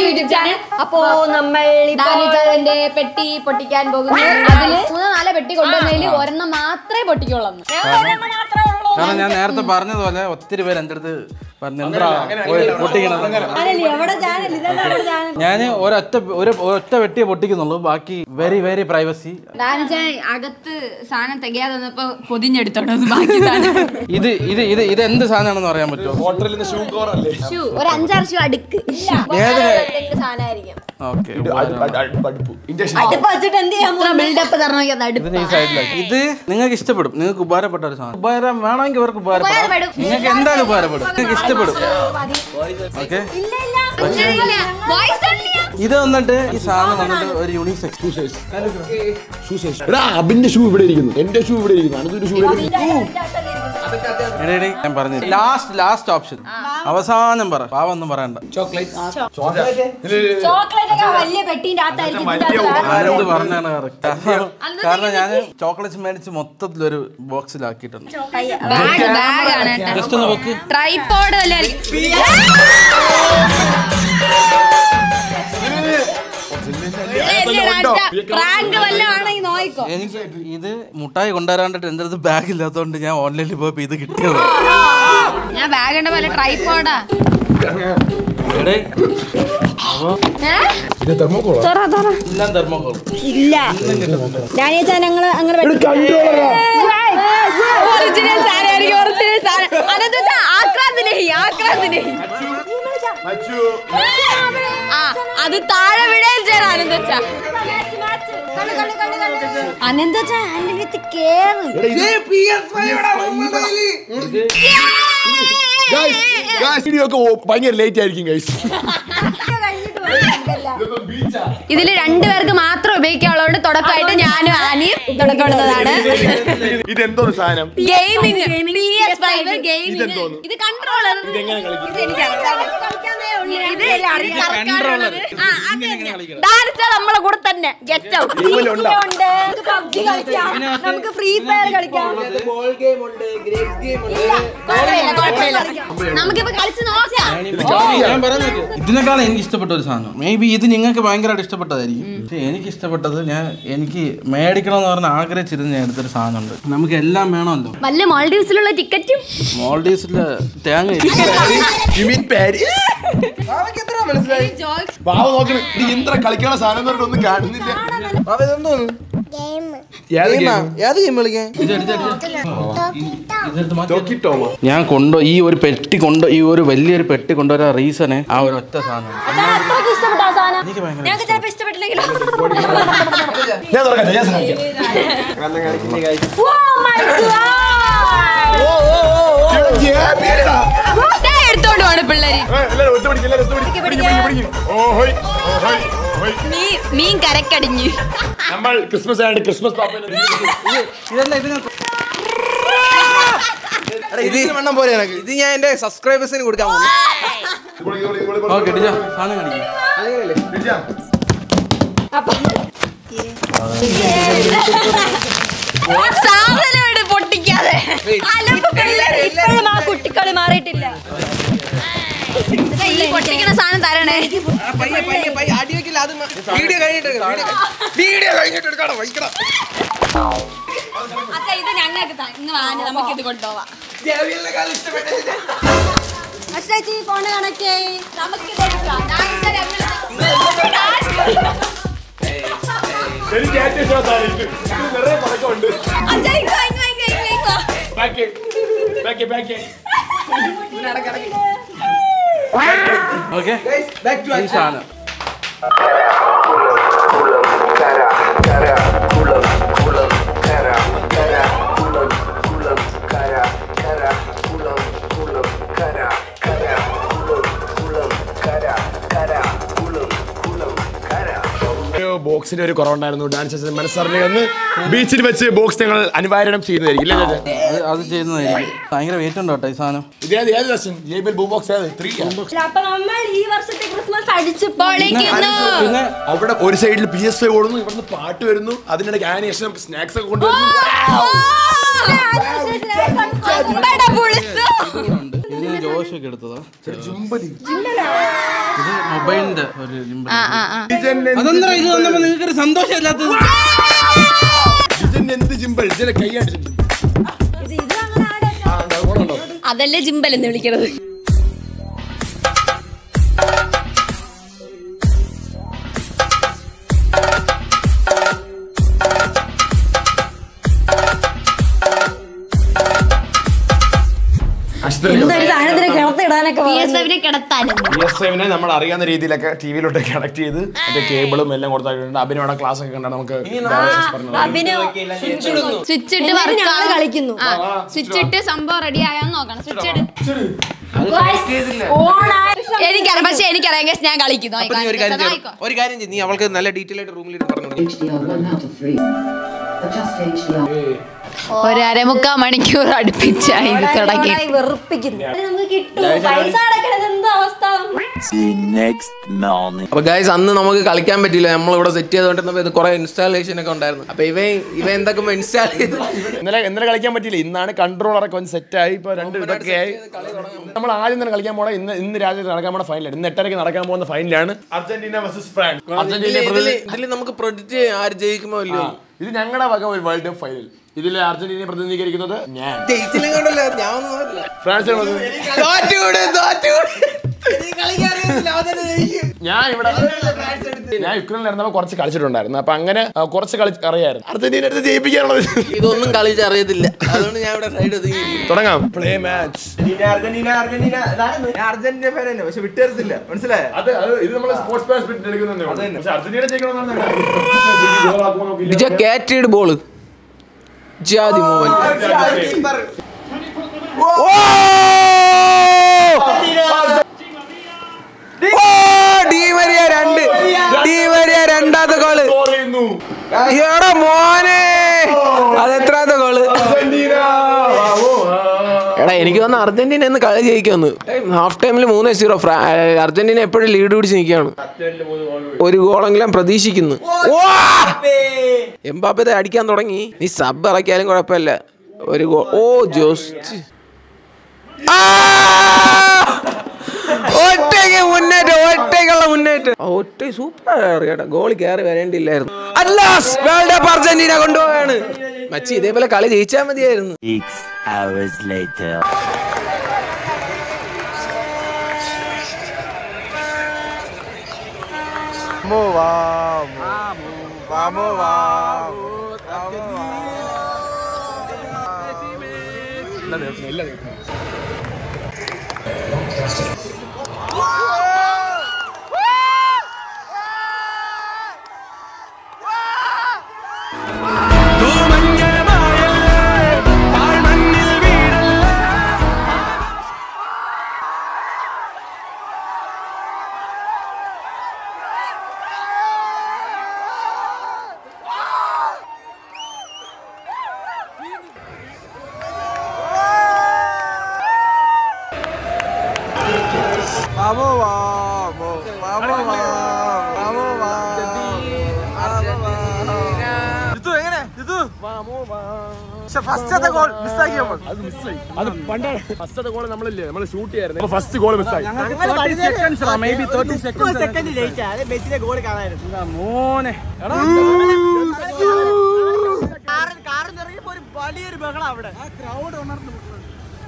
YouTube അപ്പോ നമ്മൾ പെട്ടി പൊട്ടിക്കാൻ പോകുന്നു. അതിൽ മൂന്ന് നാല് പെട്ടി കൊണ്ടുവന്നതിൽ ഒരെണ്ണം മാത്രമേ പൊട്ടിക്കുള്ളൂ കാരണം ഞാൻ നേരത്തെ പറഞ്ഞതുപോലെ ഒത്തിരി പേര് എന്റെ അടുത്ത് പറഞ്ഞു എന്താ പൊട്ടിക്കണം ഞാൻ ഒരൊറ്റ ഒരു ഒറ്റ വെട്ടിയെ പൊട്ടിക്കുന്നുള്ളൂ ബാക്കി വെരി വെരി പ്രൈവസി അകത്ത് സാധനം തികയാതെ വന്നപ്പോ പൊതിഞ്ഞെടുത്തോണ്ട് ഇത് ഇത് ഇത് ഇത് എന്ത് സാധനമാണെന്ന് പറയാൻ പറ്റുമോ ഹോട്ടലിൽ നിന്ന് ഷൂ കോർ അല്ലേ ഷൂ ഒരു അഞ്ചാറ് ഷൂ അടുക്ക് ഏത് സാധനമായിരിക്കും ഇത് നിങ്ങൾക്ക് ഇഷ്ടപ്പെടും. നിങ്ങൾക്ക് ഉപകാരപ്പെട്ട ഒരു സാധനം. ഉപകാരം വേണമെങ്കിൽ ഇവർക്ക് ഉപകാരപ്പെടും. നിങ്ങൾക്ക് എന്തായാലും ഉപകാരപ്പെടും നിങ്ങൾക്ക് ഇഷ്ടപ്പെടും. ഓക്കെ. ഇത് വന്നിട്ട് ഈ സാധനം വന്നിട്ട് ഒരു യൂണിസെക്സ് ഷൂ സൈസ് എടാ അബിന്റെ ഷൂ ഇവിടെ ഇരിക്കുന്നു. എന്റെ ഷൂ ഇവിടെ ഇരിക്കുന്നു. അനന്തൊരു ഷൂ ഇരിക്കുന്നു ഞാൻ പറഞ്ഞു ലാസ്റ്റ് ലാസ്റ്റ് ഓപ്ഷൻ അവസാനം പറ. പാവൊന്നും പറയണ്ട. ചോക്ലേറ്റ് പറഞ്ഞാണ് കറക്റ്റ് കാരണം ഞാൻ ചോക്ലേറ്റ്സ് മേടിച്ച് മൊത്തത്തിൽ ഒരു ബോക്സിലാക്കിയിട്ടുണ്ട് ജസ്റ്റ് ഒന്ന് വെക്ക് ട്രൈപ്പോഡ് എനിക്ക് ഇത് മുട്ടായി കൊണ്ടുവരാണ്ടിട്ട് എന്റെ അടുത്ത് ബാഗ് ഇല്ലാത്തതുകൊണ്ട് ഞാൻ ഓൺലൈനിൽ പോയപ്പോ ഇത് കിട്ടിയത്. ഞാൻ ബാഗ് ഉണ്ട പോലെ തെർമോക്കോൾ. ഇല്ല. ഡാനിയച്ചാ ഞങ്ങൾ അങ്ങനെ ഒറിജിനൽ സാധനമായിരിക്കും സാധനം അതെന്താ അത് താഴെ വിടയിൽ ചേരാ അനന്തച്ച. കേറ്. വീഡിയോ ഒക്കെ ഓ- ഭയങ്കര ലേറ്റ് ആയിരിക്കും ഗൈസ് രണ്ടുപേർക്ക് മാത്രം ഉപയോഗിക്കാനുള്ളതുകൊണ്ട് തുടക്കമായിട്ട് ഞാനും ആനിയും തുടക്കം ഇടുന്നതാണ് ഇതെന്തോന്ന് സാധനം? ഗെയിമിംഗ് ഗെയിമിംഗ് ഇത് കൺട്രോളർ കളിക്കും? ഡാൻസ് നമ്മളെ കൂടെ തന്നെ. ഗെറ്റ് ഔട്ട് പബ്ജി കളിക്കാം. നമുക്ക് ഫ്രീ ഫയർ കളിക്കാം. നമുക്കിപ്പോ കളിച്ച് നോക്കാം. ഇതിനേക്കാളും എനിക്ക് ഇഷ്ടപ്പെട്ട ഒരു സാധനം. മേ ബി ഇത് നിങ്ങൾക്ക് ഭയങ്കരമായിട്ട് ഇഷ്ടപ്പെട്ടതായിരിക്കും. പക്ഷെ എനിക്ക് ഇഷ്ടപ്പെട്ടത് ഞാൻ എനിക്ക് മേടിക്കണം എന്ന് പറഞ്ഞ ആഗ്രഹിച്ചിരുന്ന ഞാൻ എടുത്തൊരു സാധനമുണ്ട്. നമുക്ക് എല്ലാം വേണമല്ലോ. വല്ല മാൾഡീവ്സിലുള്ള ടിക്കറ്റും? മാൾഡീവ്സിലെ തേങ്ങ? പാവ സാധനം ഒന്നും കാണുന്നില്ല? ഞാൻ കൊണ്ടോ ഈ ഒരു പെട്ടി കൊണ്ടോ ഈ ഒരു വലിയൊരു പെട്ടി കൊണ്ടുവരാൻ റീസണ് ആ ഒരു ഒറ്റ സാധനം. ഞങ്ങൾക്ക് ചിലപ്പോ ഇഷ്ടപ്പെട്ടില്ലെങ്കിലോ? ഞാൻ തുറക്കട്ടെ, ഞാൻ സഹായിക്കാം. Oh പിള്ളേര്. മീൻ കരക്കടിഞ്ഞ്. നമ്മൾ ക്രിസ്മസ് ആയിട്ട് ക്രിസ്മസ് പാപ്പനെ ഇതല്ല ഇതിന് ഇത് വണ്ണം പോലെ ഇത് ഞാൻ എന്റെ സബ്സ്ക്രൈബേഴ്സിന് കൊടുക്കാൻ പോകുന്നു. ഓക്കെ സാധനം കാണിക്കും. സാധനം പൊട്ടിക്കാതെ. ഇപ്പോഴും ആ കുട്ടിക്കളി മാറിയിട്ടില്ല. ഈ പൊട്ടിക്കണ സാധനം തരണേ. പയ്യെ പയ്യെ പയ്യെ. അടി വെക്കില്ല വീഡിയോ കഴിഞ്ഞിട്ട് വീഡിയോ കഴിഞ്ഞിട്ട് എടുക്കണം. വൈക്കണം അച്ഛാ ഇത് ഞങ്ങൾക്ക് നമുക്ക് ഇത് കൊണ്ടുപോവാം. അശ്രേച്ചി ഫോണ് കണക്ട് ചെയ് എനിക്ക് ഏറ്റവും സാധനം ഇത്. ഇതിൽ നിറയെ ഇങ്ങോ. Back, back, back. Okay back ബോക്സിന്റെ ഒരു കുറവുണ്ടായിരുന്നു. ഡാൻസ് മനസ്സറിഞ്ഞ് വന്ന് ബീച്ചിൽ വെച്ച് ബോക്സ് ഞങ്ങൾ അനിവാരണം ചെയ്യുന്നതായിരിക്കും. അല്ലേ അത് ചെയ്യുന്നതായിരിക്കും. ഭയങ്കര വെയിറ്റ് ഉണ്ട് കേട്ടോ ഈ സാധനം? ഇത് ഏത് ഏത് വെർഷൻ ജേബിൽ ബൂ ബോക്സ് ഏത് ത്രീ അപ്പൊ നമ്മൾ ഈ വർഷത്തെ ക്രിസ്മസ് അടിച്ച് പൊളിക്കുന്നു. പിന്നെ അവിടെ ഒരു സൈഡിൽ പി എസ് ഐ ഓടുന്നു ഇവിടുന്ന് പാട്ട് വരുന്നു അതിനിടയ്ക്ക് നമുക്ക് സ്നാക്സ് ഒക്കെ കൊണ്ടുവരുന്നു. ജോഷൊക്കെ എടുത്തതാ. ഇത് അതെന്താ ഇത് വന്നപ്പോ നിങ്ങൾക്ക് ഒരു സന്തോഷമില്ലാത്തത്? ഇതിന് എന്ത് ജിമ്പിൾ ഇതിന്റെ കൈയായിട്ട് അതല്ലേ ജിമ്പൽ എന്ന് വിളിക്കണത് എന്തൊരു സാധനത്തിന് എഫിനെ കിടത്താനും. നമ്മൾ അറിയാവുന്ന രീതിയിലൊക്കെ ടിവിയിലോട്ട് കണക്ട് ചെയ്ത് മറ്റേ കേബിളും എല്ലാം കൊടുത്തായിട്ടുണ്ട്. അഭിനവിടെ ക്ലാസ് ഒക്കെ കണ്ടാണ് നമുക്ക്. സ്വിച്ച് ഇട്ട് ഞങ്ങൾ കളിക്കുന്നു. സ്വിച്ച് ഇട്ട് സംഭവം റെഡി ആയാന്ന് നോക്കണം. സ്വിച്ച് ഇട്ട് എനിക്കറിയാം പക്ഷെ എനിക്കറിയാം. ഞാൻ കളിക്കുന്നു. ഒരു കാര്യം. നീ അവൾക്ക് നല്ല ഡീറ്റെയിൽ ആയിട്ട് റൂമിൽ പറഞ്ഞു കൊടുക്ക്. HDR 1 out of 3. Adjust HDR. ഒരു അരമുക്കാ മണിക്കൂർ ഇത് തുടങ്ങി അടക്കണത് അപ്പൊ ഗൈസ് അന്ന് നമുക്ക് കളിക്കാൻ പറ്റില്ല നമ്മളിവിടെ സെറ്റ് ചെയ്തോണ്ടിരുന്നപ്പോ ഇത് കുറെ ഇൻസ്റ്റാളേഷൻ ഒക്കെ ഉണ്ടായിരുന്നു. അപ്പൊ ഇവ ഇവ എന്തൊക്കെ ഇൻസ്റ്റാൾ ചെയ്ത് ഇന്നലെ ഇന്നലെ കളിക്കാൻ പറ്റില്ല ഇന്നാണ് കൺട്രോളറൊക്കെ ഒന്ന് സെറ്റ് ആയി. ഇപ്പൊ രണ്ട് ഇതൊക്കെ ആയി. നമ്മൾ ആദ്യം തന്നെ കളിക്കാൻ പോണ. ഇന്ന് ഇന്ന് രാജ്യത്ത് നടക്കാൻ പോണ ഫൈനലാണ് ഇന്ന് എട്ടരയ്ക്ക് നടക്കാൻ പോകുന്ന ഫൈനലാണ് അർജന്റീന വേഴ്സസ് ഫ്രാൻസ്. അർജന്റീന ഇതിൽ ഇതിൽ നമുക്ക് പ്രൊഡിക്റ്റ് ആര് ജയിക്കുമോ ഇല്ലയോ ഇത് ഞങ്ങളുടെ വക ഒരു വേൾഡ് കപ്പ് ഫൈനൽ ഇതിൽ അർജന്റീനയെ പ്രതിനിധീകരിക്കുന്നത് ഞാൻ. ഫ്രാൻസിനെ. ഞാൻ ഇവിടെ ഞാൻ യുക്രൈനിൽ ഇരുന്നപ്പോ കുറച്ച് കളിച്ചിട്ടുണ്ടായിരുന്നു. അപ്പൊ അങ്ങനെ കുറച്ച് കളി അറിയായിരുന്നു. അർജന്റീന അടുത്ത് ജയിപ്പിക്കാനുള്ളത് ഇതൊന്നും കളിച്ച് അറിയത്തില്ല. അതുകൊണ്ട് ഞാൻ ഇവിടെ സൈഡ് തുടങ്ങാം. Play match Argentina Argentina Argentina. Fan തന്നെ പക്ഷെ വിട്ടുതരത്തില്ല. മനസ്സിലായോ? അത് ഇത് നമ്മൾ സ്പോർട്സ് അർജന്റീന ജയിക്കണമെന്നാണ് കാറ്റഡ് ജാതി മോഹൻ. രണ്ട്. ഡീമരിയ രണ്ടാമത്തെ ഗോൾ. എടാ മോനെ. ഗോൾ? എടാ എനിക്ക് തോന്നുന്നു അർജന്റീന എന്ന് കളി ജയിക്കുമെന്ന്. ഹാഫ് ടൈമിൽ മൂന്ന് സീറോ അർജന്റീന എപ്പോഴും ലീഡ് പിടിച്ച് നിൽക്കുകയാണ്. ഒരു ഗോളെങ്കിലും പ്രതീക്ഷിക്കുന്നു. എംബാപ്പത്തെ അടിക്കാൻ തുടങ്ങി. നീ സബ് ഇറക്കിയാലും കുഴപ്പമില്ല. ഒരു ഗോൾ ഓ ജോസ്. ആ! ഒറ്റയ്ക്ക് മുന്നേറ്റം ഒറ്റയ്ക്കുള്ള മുന്നേറ്റം. ഒറ്റ സൂപ്പർ കേട്ടോ. ഗോളി കയറി വരേണ്ടിയില്ലായിരുന്നു അല്ലാസ് വേൾഡ് കപ്പ് അർജന്റീന കൊണ്ടുപോവാണ് മച്ചി ഇതേപോലെ കളി ജയിച്ചാൽ മതിയായിരുന്നു. Vamos, vamos, vamos, vamos. Argentina. La de, la de. Vamos, vamos. Vamos, vamos. ഫസ്റ്റത്തെ ഗോൾ മിസ്സാക്കി നമ്മൾ അത് മിസ്സായി അത് പണ്ടാണ് ഫസ്റ്റത്തെ ഗോൾ നമ്മളില്ലേ? നമ്മൾ ഷൂട്ട് ചെയ്യായിരുന്നു. ഫസ്റ്റ് ഗോൾ മിസ്സായി മോനെ? കാറിൽ കാറിൽ ഇറങ്ങിയപ്പോ ഒരു വലിയൊരു ബഹളം അവിടെ. ആ ക്രൗഡ് ഉണർന്നു.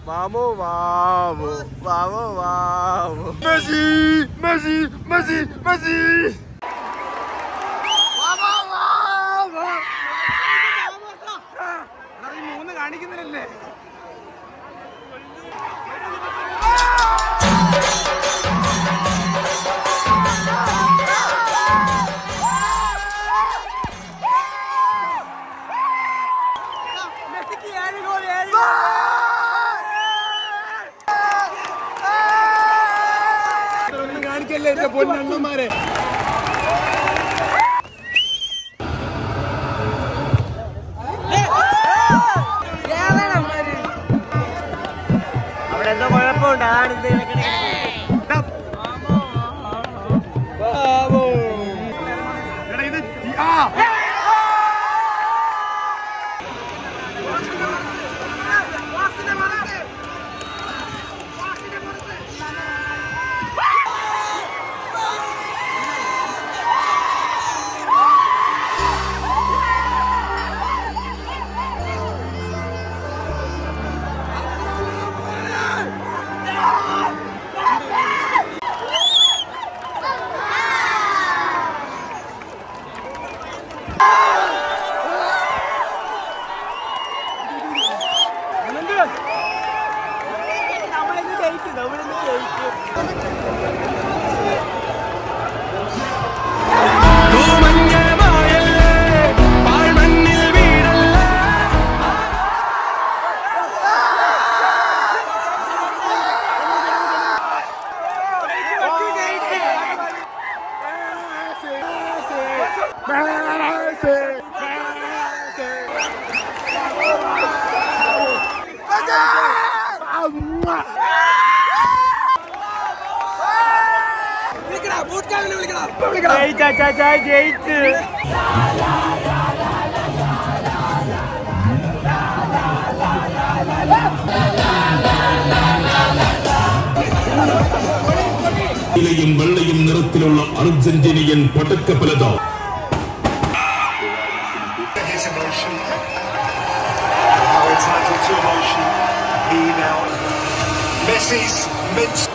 Vamos, vamos, vamos, vamos. Messi, Messi, Messi, Messi. ಮಾಡಿದ್ದೇವೆ ಕಡೆ ஜெயிச்சு. வெள்ளையும் நிறத்திலுள்ள அர்ஜென்டினியன் பட்டக்கப்பலதான் Macy's Mint